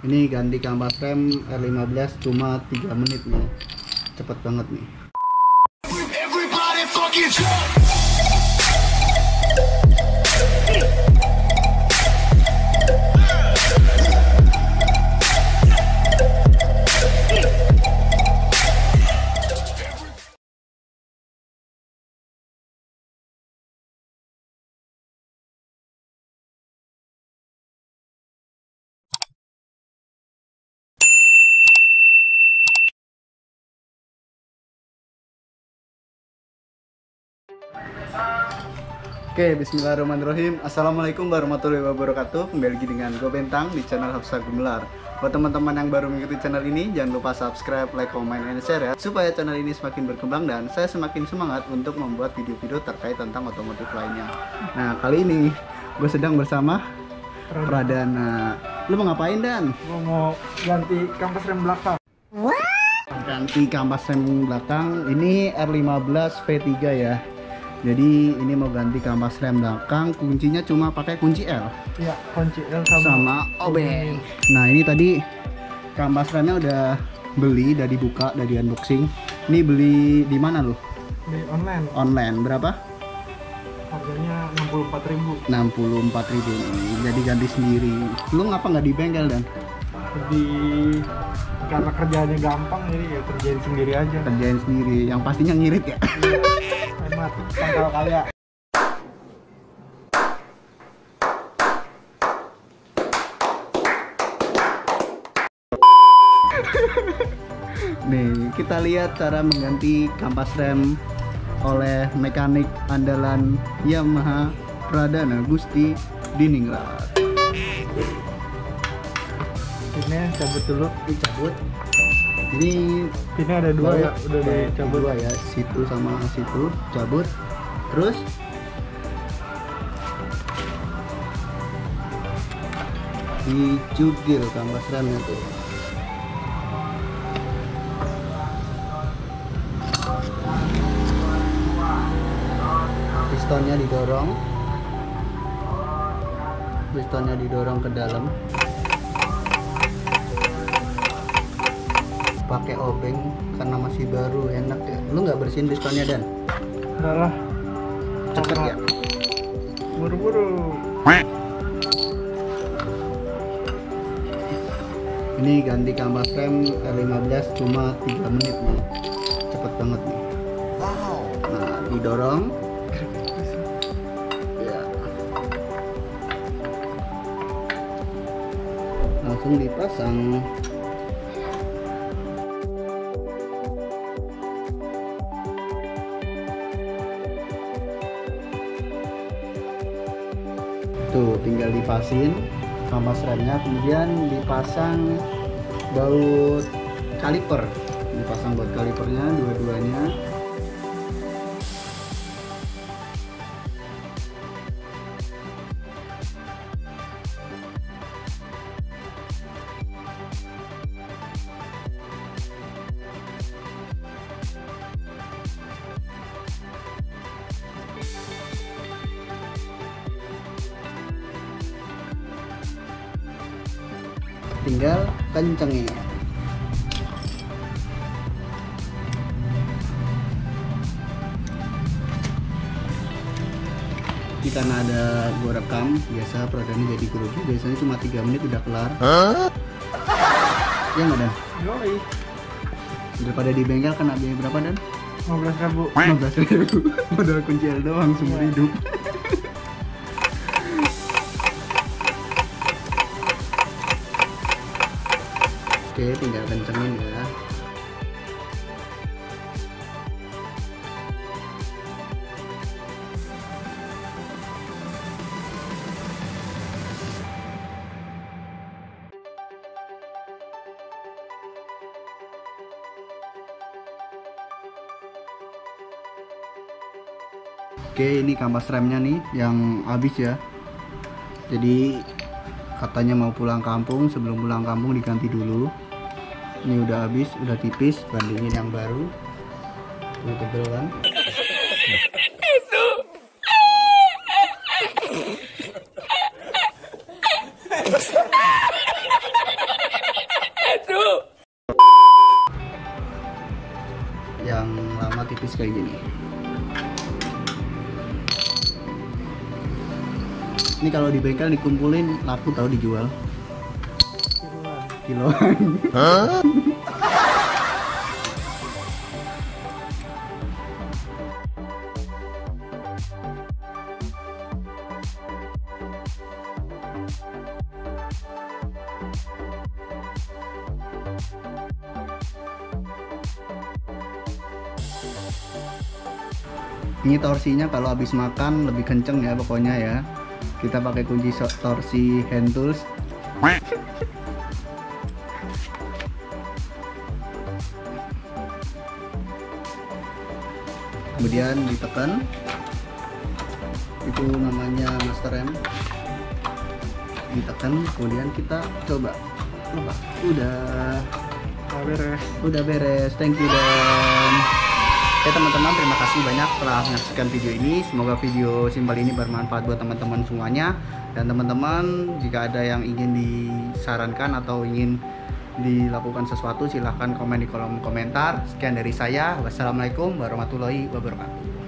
Ini ganti kampas rem R15 cuma 3 menit nih. Cepet banget nih. Oke, bismillahirrahmanirrahim. Assalamualaikum warahmatullahi wabarakatuh. Kembali lagi dengan gue Bentang di channel Hafsa Gumelar. Buat teman-teman yang baru mengikuti channel ini, jangan lupa subscribe, like, comment, and share ya. Supaya channel ini semakin berkembang dan saya semakin semangat untuk membuat video-video terkait tentang otomotif lainnya. Nah, kali ini gue sedang bersama Pradana. Lu mau ngapain Dan? Gua mau ganti kampas rem belakang. Ganti kampas rem belakang. Ini R15 V3 ya. Jadi ini mau ganti kampas rem belakang, kuncinya cuma pakai kunci L Iya, kunci L sama. sama obeng. Nah ini tadi kampas remnya udah beli, udah dibuka, udah di unboxing. Ini beli di mana loh? Di online. Online berapa? Harganya 64.000. 64 ribu Jadi ganti sendiri. Lu ngapa nggak di bengkel dan Jadi karena kerjanya gampang jadi ya kerjain sendiri aja. kerjain sendiri? Yang pastinya ngirit ya. Pangkal kaya. Nih kita lihat cara mengganti kampas rem oleh mekanik andalan Yamaha Pradana Gusti Diningrat. Ini cabut dulu. dicabut ini Ini ada dua ya, udah dicabut. dua ya situ sama situ cabut. Terus? Dicugil kampas remnya tuh pistonnya didorong. Pistonnya didorong ke dalam pakai obeng karena masih baru enak ya. Lu nggak bersihin pistonnya dan? Udah lah, cepet ya? Buru-buru. ini ganti kampas rem R15 cuma 3 menit nih cepet banget nih. Nah didorong. Ya langsung dipasang tuh tinggal dipasin kampas remnya kemudian dipasang baut kaliper. Dipasang baut kalipernya dua-duanya tinggal kencengin Ini karena ada gua rekam biasa produknya jadi grogi biasanya cuma 3 menit udah kelar. Ya nggak dan? Yoi, daripada di bengkel kena biaya berapa dan? 15.000. 15 ribu. Modal kunci L doang seumur Iya. hidup oke tinggal kencengin ya Oke, ini kampas remnya nih yang habis ya. Jadi katanya mau pulang kampung, sebelum pulang kampung diganti dulu ini udah habis udah tipis bandingin yang baru. Ini tebel kan? Yang lama tipis kayak gini. Ini kalau di bengkel dikumpulin laku tahu dijual. Kiloan. kiloan ini torsinya kalau habis makan lebih kenceng ya pokoknya ya. Kita pakai kunci torsi hand tools kemudian ditekan. Itu namanya master M. Ditekan kemudian kita coba. Udah. Nah, beres. udah beres. Thank you dan Oke teman-teman terima kasih banyak telah menyaksikan video ini. Semoga video simpel ini bermanfaat buat teman-teman semuanya. Dan teman-teman jika ada yang ingin disarankan atau ingin dilakukan sesuatu silahkan komen di kolom komentar. Sekian dari saya. Wassalamualaikum warahmatullahi wabarakatuh